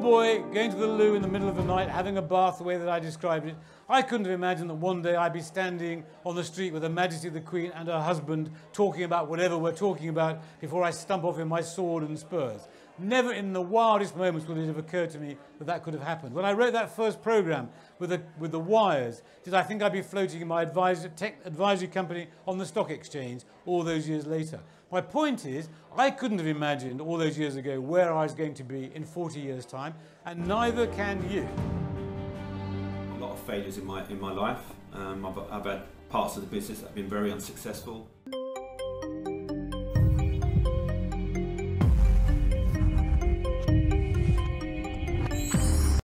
boy going to the loo in the middle of the night, having a bath the way that I described it, I couldn't have imagined that one day I'd be standing on the street with Her Majesty the Queen and her husband talking about whatever we're talking about before I stump off in my sword and spurs. Never in the wildest moments would it have occurred to me that that could have happened. When I wrote that first program with the, with the wires, did I think I'd be floating in my advisory, tech advisory company on the stock exchange all those years later? My point is, I couldn't have imagined all those years ago where I was going to be in 40 years' time, and neither can you. A lot of failures in my, in my life. Um, I've, I've had parts of the business that have been very unsuccessful.